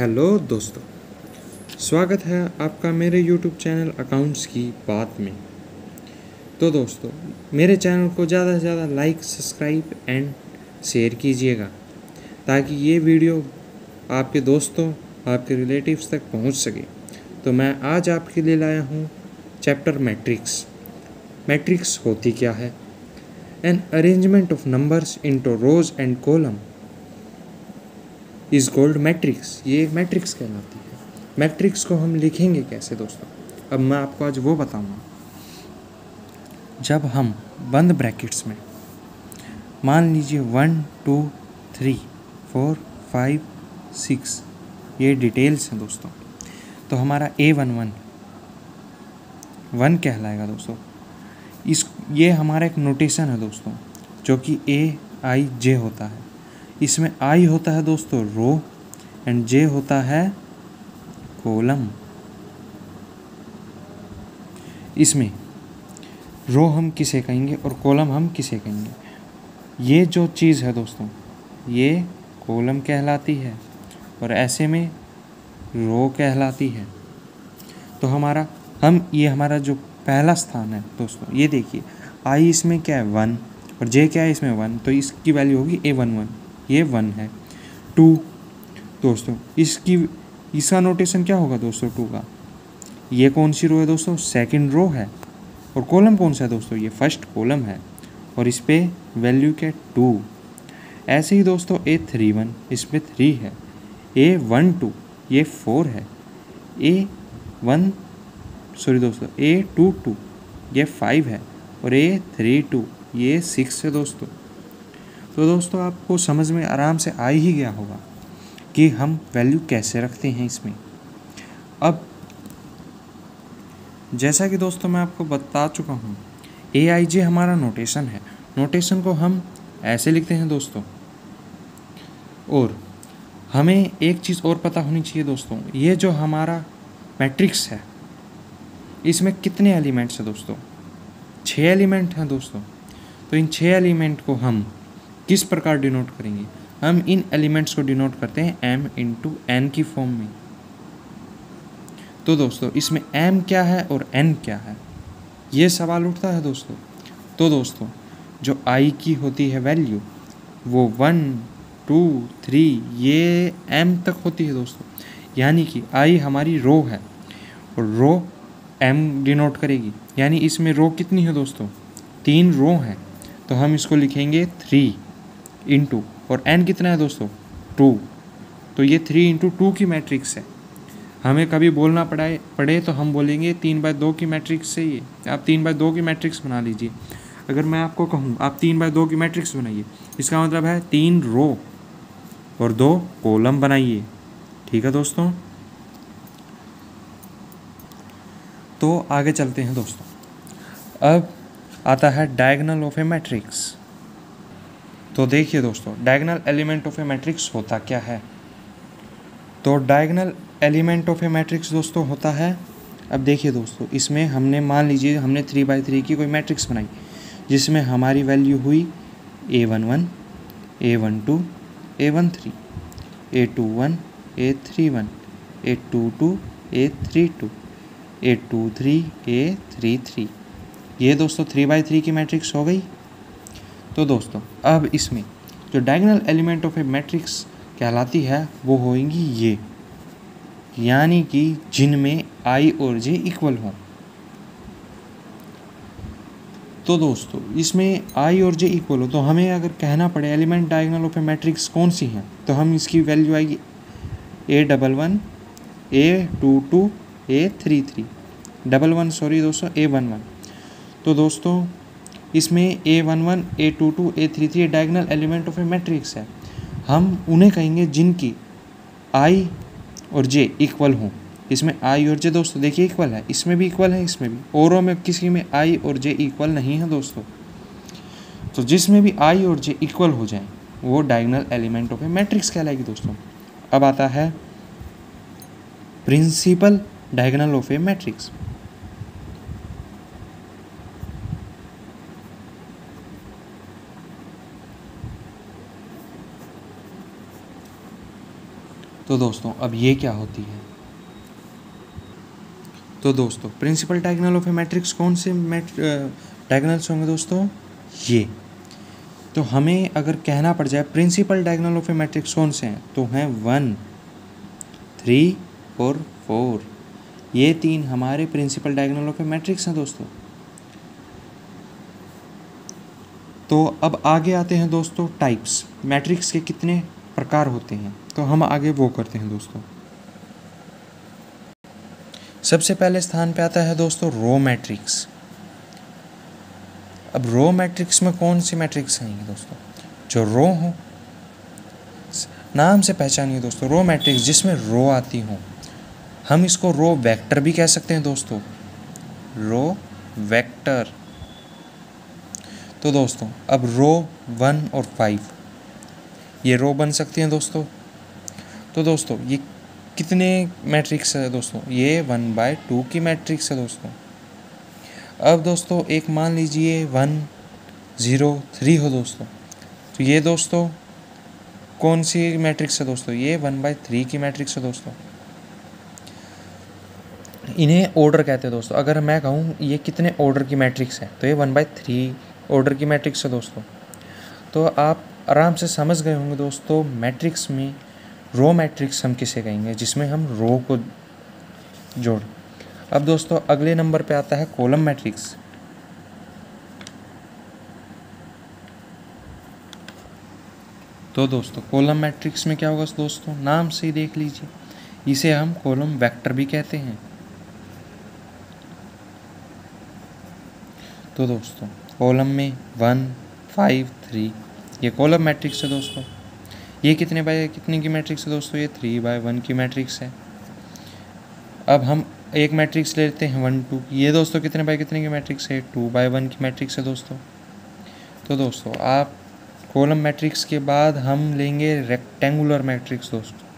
Hello दोस्तों, स्वागत है आपका मेरे यूट्यूब चैनल अकाउंट्स की बात में। तो दोस्तों, मेरे चैनल को ज़्यादा से ज़्यादा लाइक, सब्सक्राइब एंड शेयर कीजिएगा, ताकि ये वीडियो आपके दोस्तों, आपके रिलेटिव्स तक पहुँच सके। तो मैं आज आपके लिए लाया हूँ चैप्टर मैट्रिक्स मैट्रिक्स होती क्या है? An arrangement of numbers into rows and column is called matrix, ये एक मैट्रिक्स कहलाती है। मैट्रिक्स को हम लिखेंगे कैसे दोस्तों? अब मैं आपको आज वो बताऊँगा। जब हम बंद ब्रैकेट्स में, मान लीजिए one, two, three, four, five, six, ये डिटेल्स हैं दोस्तों। तो हमारा ए वन वन वन कहलाएगा दोस्तों। इस, ये हमारा एक नोटेशन है दोस्तों, जो कि ए आई जे होता है। इसमें आई होता है दोस्तों रो एंड जे होता है कॉलम। इसमें रो हम किसे कहेंगे और कॉलम हम किसे कहेंगे? ये जो चीज़ है दोस्तों, ये कॉलम कहलाती है और ऐसे में रो कहलाती है। तो हमारा, हम, ये हमारा जो पहला स्थान है दोस्तों, ये देखिए, आई इसमें क्या है? वन, और जे क्या है? इसमें वन तो इसकी वैल्यू होगी ए वन वन। ये वन है। टू, दोस्तों, इसकी, इसका नोटेशन क्या होगा दोस्तों टू का? ये कौन सी रो है दोस्तों? सेकंड रो है। और कॉलम कौन सा है दोस्तों? ये फ़र्स्ट कॉलम है। और इस पर वैल्यू क्या टू ऐसे ही दोस्तों ए थ्री वन इसमें थ्री है। ए वन टू ये फोर है। ए वन सॉरी दोस्तों ए टू टू ये फाइव है। और ए थ्री टू ये सिक्स है दोस्तों। तो दोस्तों, आपको समझ में आराम से आ ही गया होगा कि हम वैल्यू कैसे रखते हैं इसमें। अब, जैसा कि दोस्तों मैं आपको बता चुका हूँ ए आई जे हमारा नोटेशन है। नोटेशन को हम ऐसे लिखते हैं दोस्तों। और हमें एक चीज़ और पता होनी चाहिए दोस्तों, ये जो हमारा मैट्रिक्स है, इसमें कितने एलिमेंट्स हैं दोस्तों? छः एलिमेंट हैं दोस्तों। तो इन छः एलिमेंट को हम किस प्रकार डिनोट करेंगे? हम इन एलिमेंट्स को डिनोट करते हैं एम इंटू एन की फॉर्म में। तो दोस्तों, इसमें एम क्या है और एन क्या है? ये सवाल उठता है दोस्तों। तो दोस्तों, जो आई की होती है वैल्यू वो वन टू थ्री ये एम तक होती है दोस्तों। यानी कि आई हमारी रो है और रो एम डिनोट करेगी। यानी इसमें रो कितनी है दोस्तों? तीन रो हैं। तो हम इसको लिखेंगे थ्री इंटू और एन कितना है दोस्तों? टू तो ये थ्री इंटू टू की मैट्रिक्स है। हमें कभी बोलना पड़ाए, पड़े तो हम बोलेंगे तीन बाय दो की मैट्रिक्स से ये। आप तीन बाय दो की मैट्रिक्स बना लीजिए। अगर मैं आपको कहूँ, आप तीन बाय दो की मैट्रिक्स बनाइए। इसका मतलब है तीन रो और दो कॉलम बनाइए। ठीक है दोस्तों? तो आगे चलते हैं दोस्तों। अब आता है डायगनल ऑफ़ ए मैट्रिक्स तो देखिए दोस्तों diagonal element of a matrix होता क्या है? तो diagonal element of a matrix दोस्तों होता है, अब देखिए दोस्तों, इसमें हमने मान लीजिए, हमने थ्री बाई थ्री की कोई मैट्रिक्स बनाई, जिसमें हमारी वैल्यू हुई A one one A one two A one three A two one A three one A two two A three two A two three A three three ये दोस्तों three by three की matrix हो गई तो दोस्तों, अब इसमें जो diagonal element of a matrix कहलाती है, वो होंगी ये। यानी कि जिनमें आई और जे इक्वल हों। तो दोस्तों, इसमें आई और जे इक्वल हो तो हमें अगर कहना पड़े element diagonal of a matrix कौन सी हैं तो हम इसकी वैल्यू आएगी A double one A two two A three three double one sorry दोस्तों ए वन वन तो दोस्तों इसमें A one one A two two A three three diagonal element of a matrix है। हम उन्हें कहेंगे जिनकी आई और जे इक्वल हों। इसमें आई और जे दोस्तों, देखिए इक्वल है। इसमें भी इक्वल है, इसमें भी। औरों में किसी में आई और जे इक्वल नहीं है दोस्तों। तो जिसमें भी आई और जे इक्वल हो जाए, वो diagonal element of a matrix कहलाएगी दोस्तों। अब आता है principal diagonal of a matrix तो दोस्तों, अब ये क्या होती है? तो दोस्तों principal diagonal of a matrix कौन से डायगनल्स होंगे दोस्तों? ये। तो हमें अगर कहना पड़ जाए principal diagonal of a matrix कौन से हैं? तो हैं वन थ्री और फोर ये तीन हमारे principal diagonal of a matrix हैं दोस्तों। तो अब आगे आते हैं दोस्तों टाइप्स मैट्रिक्स के कितने प्रकार होते हैं? तो हम आगे वो करते हैं दोस्तों। सबसे पहले स्थान पे आता है दोस्तों रो मैट्रिक्स। अब रो मैट्रिक्स में कौन सी मैट्रिक्स आएँगे दोस्तों? जो रो हो, नाम से पहचानिए दोस्तों, रो मैट्रिक्स जिसमें रो आती हो। हम इसको रो वेक्टर भी कह सकते हैं दोस्तों। Row vector. तो दोस्तों, अब रो वन और फाइव। ये रो बन सकती हैं दोस्तों। तो दोस्तों, ये कितने मैट्रिक्स है दोस्तों? ये वन बाय टू की मैट्रिक्स है दोस्तों। अब दोस्तों, एक मान लीजिए वन, ज़ीरो, थ्री हो दोस्तों। तो ये दोस्तों, कौन सी मैट्रिक्स है दोस्तों? ये वन बाय थ्री की मैट्रिक्स है दोस्तों। इन्हें ऑर्डर कहते हैं दोस्तों। अगर मैं कहूँ, ये कितने ऑर्डर की मैट्रिक्स है? तो ये वन बाय थ्री ऑर्डर की मैट्रिक्स है दोस्तों। तो आप आराम से समझ गए होंगे दोस्तों, मैट्रिक्स में रो मैट्रिक्स हम किसे कहेंगे, जिसमें हम रो को जोड़। अब दोस्तों, अगले नंबर पे आता है कॉलम मैट्रिक्स। तो दोस्तों, कॉलम मैट्रिक्स में क्या होगा दोस्तों? नाम से ही देख लीजिए। इसे हम कॉलम वेक्टर भी कहते हैं। तो दोस्तों, कॉलम में वन, फाइव, थ्री, ये कॉलम मैट्रिक्स है दोस्तों। ये कितने बाय कितने की मैट्रिक्स है दोस्तों? ये थ्री बाय वन की मैट्रिक्स है। अब हम एक मैट्रिक्स लेते हैं वन टू ये दोस्तों कितने बाय कितने की मैट्रिक्स है? टू बाय वन की मैट्रिक्स है दोस्तों। तो दोस्तों, आप कॉलम मैट्रिक्स के बाद हम लेंगे रेक्टेंगुलर मैट्रिक्स दोस्तों।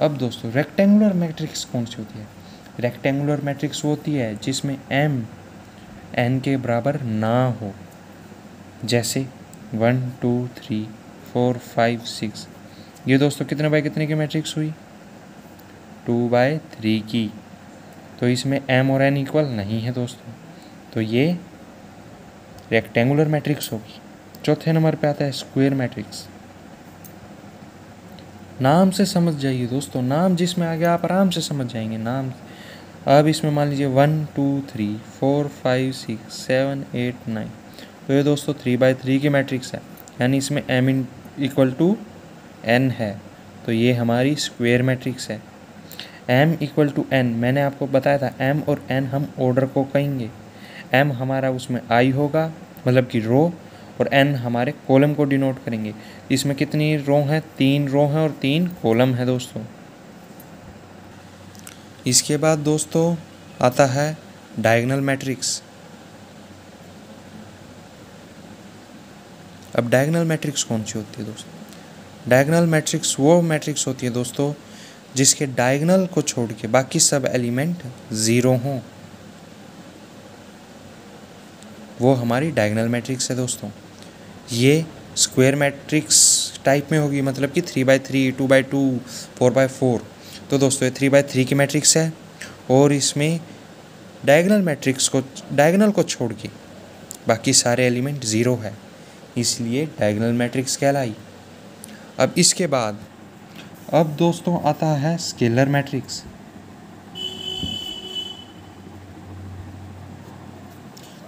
अब दोस्तों रेक्टेंगुलर मैट्रिक्स कौन सी होती है? रेक्टेंगुलर मैट्रिक्स होती है जिसमें एम एन के बराबर ना हो। जैसे one two three four five six ये दोस्तों, कितने बाय कितने की मैट्रिक्स हुई? टू बाय थ्री की। तो इसमें एम और एन इक्वल नहीं है दोस्तों। तो ये रेक्टेंगुलर मैट्रिक्स होगी। चौथे नंबर पे आता है स्क्वायर मैट्रिक्स नाम से समझ जाइए दोस्तों, नाम जिसमें आ गया आप आराम से समझ जाएँगे, नाम। अब इसमें मान लीजिए one, two, three, four, five, six, seven, eight, nine. तो ये दोस्तों थ्री बाई थ्री की मैट्रिक्स है, यानी इसमें M in equal to N है। तो ये हमारी स्क्वेयर मैट्रिक्स है। एम इक्वल टू एन मैंने आपको बताया था एम और एन हम ऑर्डर को कहेंगे। एम हमारा उसमें आई होगा मतलब कि रो और एन हमारे कॉलम को डिनोट करेंगे। इसमें कितनी रो हैं? तीन रो हैं और तीन कॉलम है दोस्तों। इसके बाद दोस्तों आता है डायगनल मैट्रिक्स अब डायगनल मैट्रिक्स कौन सी होती है दोस्तों? डायगनल मैट्रिक्स वो मैट्रिक्स होती है दोस्तों, जिसके डायगनल को छोड़ के बाकी सब एलिमेंट ज़ीरो हों। वो हमारी डायगनल मैट्रिक्स है दोस्तों। ये स्क्वायर मैट्रिक्स टाइप में होगी मतलब कि three by three two by two four by four तो दोस्तों, ये थ्री बाई थ्री की मैट्रिक्स है और इसमें डायगनल मैट्रिक्स को डायगनल को छोड़ के बाकी सारे एलिमेंट ज़ीरो है। इसलिए डायगनल मैट्रिक्स कहलाई। अब इसके बाद, अब दोस्तों आता है स्केलर मैट्रिक्स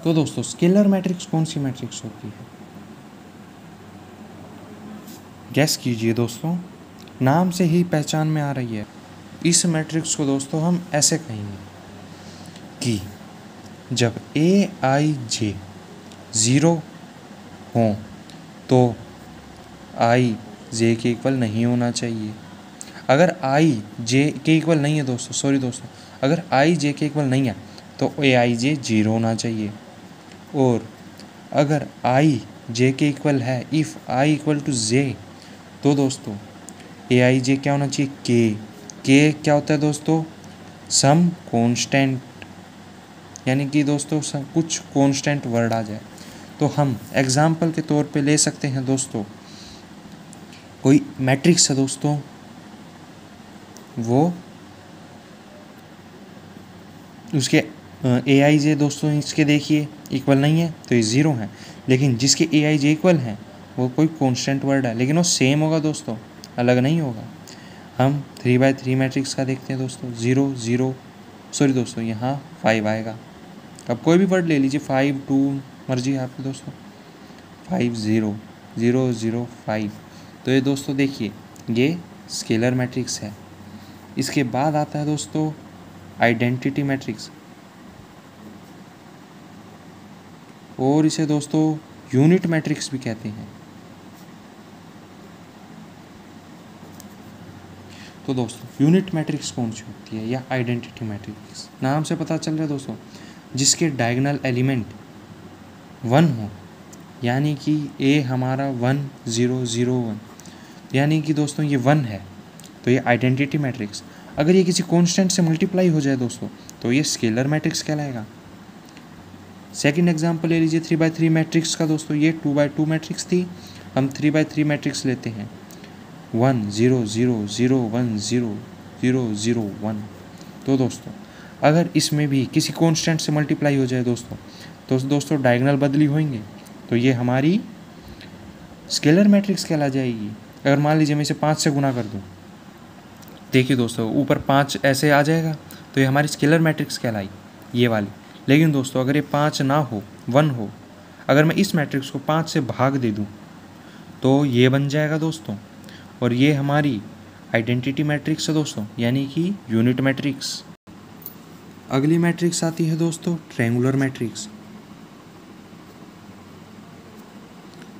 तो दोस्तों स्केलर मैट्रिक्स कौन सी मैट्रिक्स होती है? गैस कीजिए दोस्तों, नाम से ही पहचान में आ रही है। इस मैट्रिक्स को दोस्तों हम ऐसे कहेंगे कि जब ए आई जे ज़ीरो हो तो आई जे के इक्वल नहीं होना चाहिए। अगर आई जे के इक्वल नहीं है दोस्तों सॉरी दोस्तों, अगर आई जे के इक्वल नहीं है तो ए आई जे ज़ीरो होना चाहिए। और अगर आई जे के इक्वल है if I equal to J तो दोस्तों। ए आई जे क्या होना चाहिए? के के क्या होता है दोस्तों? सम कांस्टेंट यानी कि दोस्तों सम, कुछ कांस्टेंट वर्ड आ जाए। तो हम एग्ज़ाम्पल के तौर पे ले सकते हैं दोस्तों। कोई मैट्रिक्स है दोस्तों? वो उसके ए आई जे दोस्तों इसके देखिए इक्वल नहीं है तो ये ज़ीरो है। लेकिन जिसके ए आई जे इक्वल है वो कोई कॉन्स्टेंट वर्ड है, लेकिन वो सेम होगा दोस्तों, अलग नहीं होगा। हम थ्री बाई थ्री मैट्रिक्स का देखते हैं दोस्तों ज़ीरो ज़ीरो सॉरी दोस्तों, यहाँ फाइव आएगा। अब कोई भी वर्ड ले लीजिए फाइव टू मर्ज़ी है आपकी दोस्तों। Five zero zero zero five तो ये दोस्तों देखिए, ये स्केलर मैट्रिक्स है। इसके बाद आता है दोस्तों आइडेंटिटी मैट्रिक्स और इसे दोस्तों यूनिट मैट्रिक्स भी कहते हैं। तो दोस्तों यूनिट मैट्रिक्स कौन सी होती है या आइडेंटिटी मैट्रिक्स नाम से पता चल रहा है दोस्तों, जिसके डायगनल एलिमेंट वन हो, यानी कि ए हमारा वन ज़ीरो ज़ीरो वन यानी कि दोस्तों, ये वन है तो ये आइडेंटिटी मैट्रिक्स अगर ये किसी कांस्टेंट से मल्टीप्लाई हो जाए दोस्तों तो ये स्केलर मैट्रिक्स कहलाएगा. सेकंड एग्जांपल ले लीजिए थ्री बाई थ्री मैट्रिक्स का दोस्तों, ये टू बाई टू मैट्रिक्स थी. हम थ्री बाई थ्री मैट्रिक्स लेते हैं. One zero zero zero one zero zero zero one तो दोस्तों, अगर इसमें भी किसी कॉन्स्टेंट से मल्टीप्लाई हो जाए दोस्तों तो दोस्तों डायगनल बदली होंगे तो ये हमारी स्केलर मैट्रिक्स कहला जाएगी। अगर मान लीजिए मैं इसे पाँच से गुना कर दूँ, देखिए दोस्तों, ऊपर पाँच ऐसे आ जाएगा तो ये हमारी स्केलर मैट्रिक्स कहलाई, ये वाली। लेकिन दोस्तों, अगर ये पाँच ना हो वन हो, अगर मैं इस मैट्रिक्स को पाँच से भाग दे दूँ तो ये बन जाएगा दोस्तों और ये हमारी आइडेंटिटी मैट्रिक्स है दोस्तों, यानी कि यूनिट मैट्रिक्स अगली मैट्रिक्स आती है दोस्तों ट्रेंगुलर मैट्रिक्स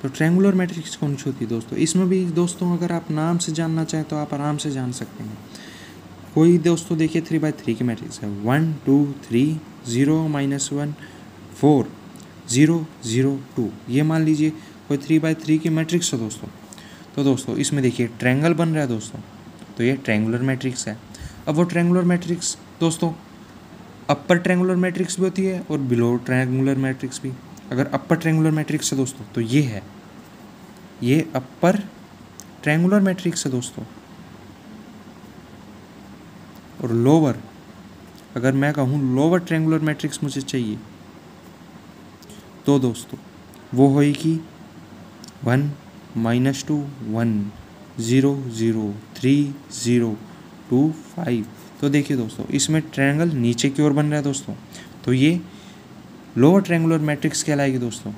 तो ट्रेंगुलर मैट्रिक्स कौन सी होती है दोस्तों? इसमें भी दोस्तों, अगर आप नाम से जानना चाहें तो आप आराम से जान सकते हैं। कोई दोस्तों, देखिए थ्री बाई थ्री की मैट्रिक्स है। One two three zero minus one four zero zero two ये मान लीजिए, कोई थ्री बाई थ्री की मैट्रिक्स है दोस्तों। तो दोस्तों, इसमें देखिए ट्रैंगल बन रहा है दोस्तों। तो ये ट्रैंगुलर मैट्रिक्स है। अब वो ट्रैंगुलर मैट्रिक्स दोस्तों अपर ट्रैंगुलर मैट्रिक्स भी होती है और बिलो ट्रैंगुलर मैट्रिक्स भी। अगर अपर ट्रैंगुलर मैट्रिक्स है दोस्तों तो ये है। ये अपर ट्रैंगुलर मैट्रिक्स है दोस्तों। और लोअर अगर मैं कहूँ लोअर ट्रैंगुलर मैट्रिक्स मुझे चाहिए तो दोस्तों, वो होएगी one minus two one zero zero three zero two five. तो देखिए दोस्तों, इसमें ट्रायंगल नीचे की ओर बन रहा है दोस्तों। तो ये लोअर ट्रायंगुलर मैट्रिक्स कहलाएगी दोस्तों।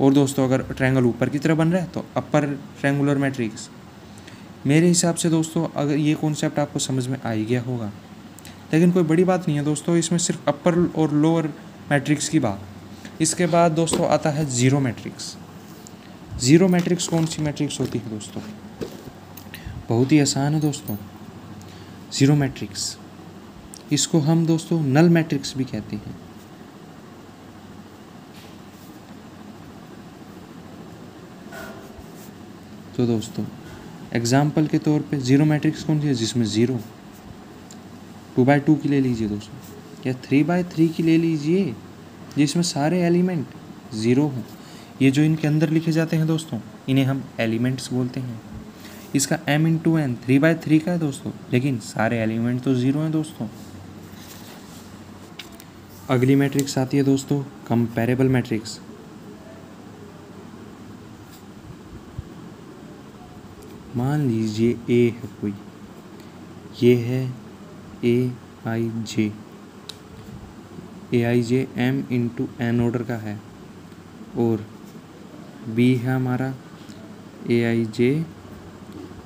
और दोस्तों, अगर ट्रायंगल ऊपर की तरफ़ बन रहा है तो अपर ट्रायंगुलर मैट्रिक्स मेरे हिसाब से दोस्तों, अगर ये कॉन्सेप्ट आपको समझ में आ ही गया होगा। लेकिन कोई बड़ी बात नहीं है दोस्तों, इसमें सिर्फ़ अपर और लोअर मैट्रिक्स की बात। इसके बाद दोस्तों आता है ज़ीरो मैट्रिक्स ज़ीरो मैट्रिक्स कौन सी मैट्रिक्स होती है दोस्तों? बहुत ही आसान है दोस्तों। ज़ीरो मैट्रिक्स इसको हम दोस्तों नल मैट्रिक्स भी कहते हैं। तो दोस्तों एग्ज़ाम्पल के तौर पे ज़ीरो मैट्रिक्स कौन सी है? जिसमें ज़ीरो टू बाई टू की ले लीजिए दोस्तों। या थ्री बाई थ्री की ले लीजिए, जिसमें सारे एलिमेंट ज़ीरो हों। ये जो इनके अंदर लिखे जाते हैं दोस्तों, इन्हें हम एलिमेंट्स बोलते हैं। इसका M into N three by three का है दोस्तों, लेकिन सारे एलिमेंट तो ज़ीरो हैं दोस्तों। अगली मैट्रिक्स आती है दोस्तों कंपेरेबल मैट्रिक्स मान लीजिए ए है कोई। ये है A I J A I J M into N order का है। और बी है हमारा A I J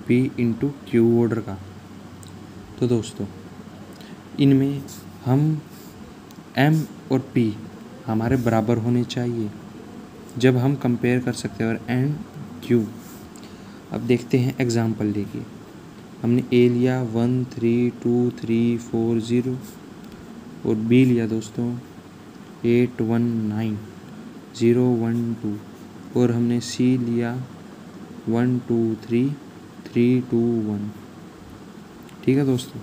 P into Q order का। तो दोस्तों, इनमें हम एम और पी हमारे बराबर होने चाहिए, जब हम कंपेयर कर सकते हैं और एन क्यू अब देखते हैं एग्ज़ाम्पल देखिए। हमने ए लिया one three two three four zero और बी लिया दोस्तों eight one nine zero one two और हमने सी लिया one two three three two one ठीक है दोस्तों?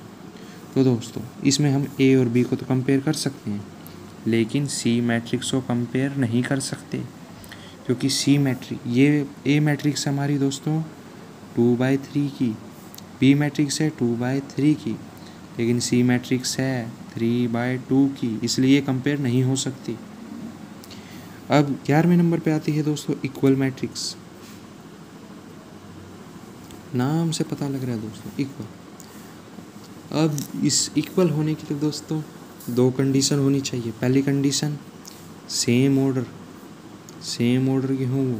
तो दोस्तों, इसमें हम ए और बी को तो कंपेयर कर सकते हैं, लेकिन सी मैट्रिक्स को कंपेयर नहीं कर सकते, क्योंकि सी मैट्रिक ये ए मैट्रिक्स हमारी दोस्तों टू बाई थ्री की बी मैट्रिक्स है टू बाई थ्री की, लेकिन सी मैट्रिक्स है थ्री बाई टू की, इसलिए कंपेयर नहीं हो सकती। अब ग्यारहवें नंबर पे आती है दोस्तों इक्वल मैट्रिक्स नाम से पता लग रहा है दोस्तों इक्वल अब इस इक्वल होने के लिए दोस्तों दो कंडीशन होनी चाहिए। पहली condition same order same order की हों वो।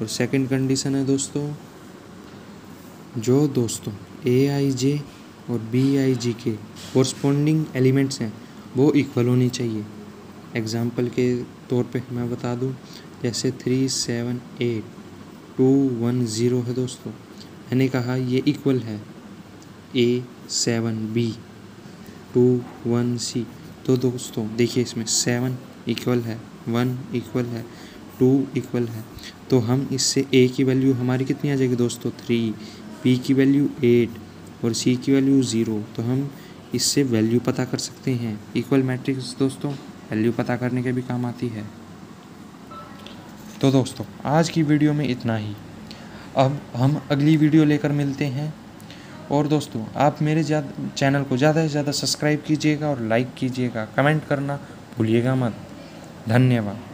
और सेकंड कंडीशन है दोस्तों, जो दोस्तों ए आई जे और बी आई जी के कोरस्पॉन्डिंग एलिमेंट्स हैं, वो इक्वल होनी चाहिए। एग्ज़ाम्पल के तौर पे मैं बता दूँ, जैसे three seven eight two one zero है दोस्तों। मैंने कहा ये इक्वल है। A seven B two one C तो दोस्तों, देखिए इसमें सेवन इक्वल है वन इक्वल है टू इक्वल है। तो हम इससे ए की वैल्यू हमारी कितनी आ जाएगी दोस्तों? थ्री बी की वैल्यू एट और सी की वैल्यू ज़ीरो तो हम इससे वैल्यू पता कर सकते हैं। इक्वल मैट्रिक्स दोस्तों? वैल्यू पता करने के भी काम आती है। तो दोस्तों, आज की वीडियो में इतना ही। अब हम अगली वीडियो लेकर मिलते हैं। और दोस्तों, आप मेरे चैनल को ज़्यादा से ज़्यादा सब्सक्राइब कीजिएगा और लाइक कीजिएगा। कमेंट करना भूलिएगा मत। धन्यवाद।